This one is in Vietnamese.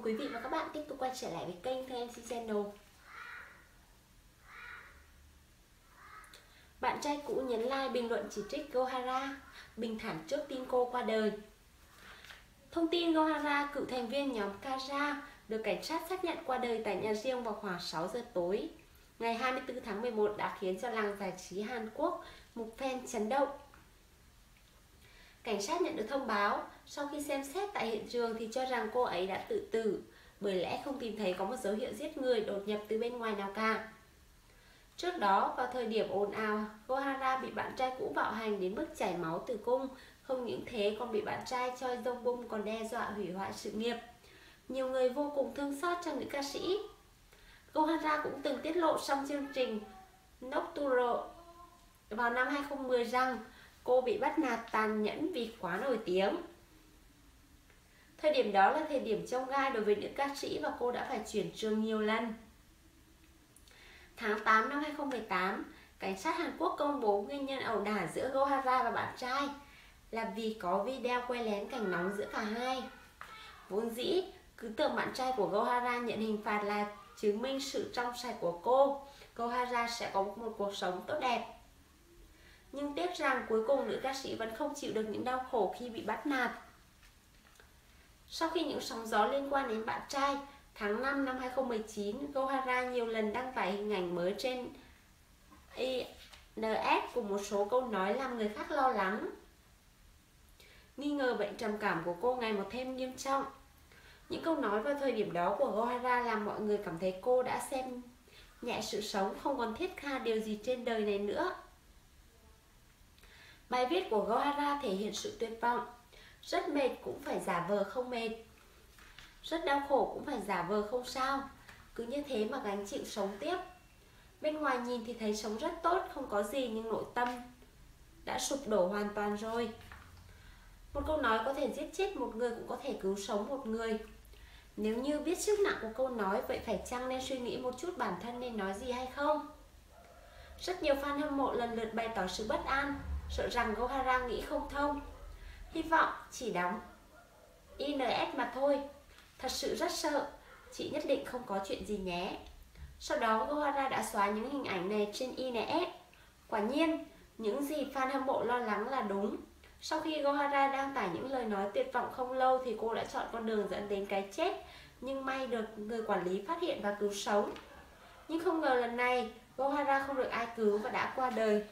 mừng quý vị và các bạn tiếp tục quay trở lại với kênh Thơ Channel. Bạn trai cũ nhấn like bình luận chỉ trích Gohara Bình thản trước tin cô qua đời. Thông tin Gohara, cựu thành viên nhóm Kaja Được cảnh sát xác nhận qua đời tại nhà riêng vào khoảng 6 giờ tối Ngày 24 tháng 11 đã khiến cho làng giải trí Hàn Quốc một phen chấn động. Cảnh sát nhận được thông báo sau khi xem xét tại hiện trường thì cho rằng cô ấy đã tự tử bởi lẽ không tìm thấy có một dấu hiệu giết người đột nhập từ bên ngoài nào cả. Trước đó, vào thời điểm ồn ào, Gohara bị bạn trai cũ bạo hành đến mức chảy máu từ cung. Không những thế còn bị bạn trai choi dông bung còn đe dọa hủy hoại sự nghiệp. Nhiều người vô cùng thương xót cho nữ ca sĩ. Gohara cũng từng tiết lộ trong chương trình Nocturo vào năm 2010 rằng cô bị bắt nạt tàn nhẫn vì quá nổi tiếng. Thời điểm đó là thời điểm trông gai đối với nữ ca sĩ và cô đã phải chuyển trường nhiều lần. Tháng 8 năm 2018, cảnh sát Hàn Quốc công bố nguyên nhân ẩu đả giữa Gohara và bạn trai là vì có video quay lén cảnh nóng giữa cả hai. Vốn dĩ, cứ tưởng bạn trai của Gohara nhận hình phạt là chứng minh sự trong sạch của cô, Gohara sẽ có một cuộc sống tốt đẹp. Nhưng tiếc rằng cuối cùng nữ ca sĩ vẫn không chịu được những đau khổ khi bị bắt nạt. Sau khi những sóng gió liên quan đến bạn trai, tháng 5 năm 2019, Gohara nhiều lần đăng tải hình ảnh mới trên INS cùng một số câu nói làm người khác lo lắng. Nghi ngờ bệnh trầm cảm của cô ngày một thêm nghiêm trọng. Những câu nói vào thời điểm đó của Gohara làm mọi người cảm thấy cô đã xem nhẹ sự sống, không còn thiết tha điều gì trên đời này nữa. Bài viết của Gohara thể hiện sự tuyệt vọng. Rất mệt cũng phải giả vờ không mệt. Rất đau khổ cũng phải giả vờ không sao. Cứ như thế mà gánh chịu sống tiếp. Bên ngoài nhìn thì thấy sống rất tốt, không có gì nhưng nội tâm đã sụp đổ hoàn toàn rồi. Một câu nói có thể giết chết một người cũng có thể cứu sống một người. Nếu như biết sức nặng của câu nói, vậy phải chăng nên suy nghĩ một chút bản thân nên nói gì hay không? Rất nhiều fan hâm mộ lần lượt bày tỏ sự bất an sợ rằng Gohara nghĩ không thông. Hy vọng chỉ đóng INS mà thôi. Thật sự rất sợ, chị nhất định không có chuyện gì nhé. Sau đó Gohara đã xóa những hình ảnh này trên INS. Quả nhiên, những gì fan hâm mộ lo lắng là đúng. Sau khi Gohara đăng tải những lời nói tuyệt vọng không lâu thì cô đã chọn con đường dẫn đến cái chết. Nhưng may được người quản lý phát hiện và cứu sống. Nhưng không ngờ lần này Gohara không được ai cứu và đã qua đời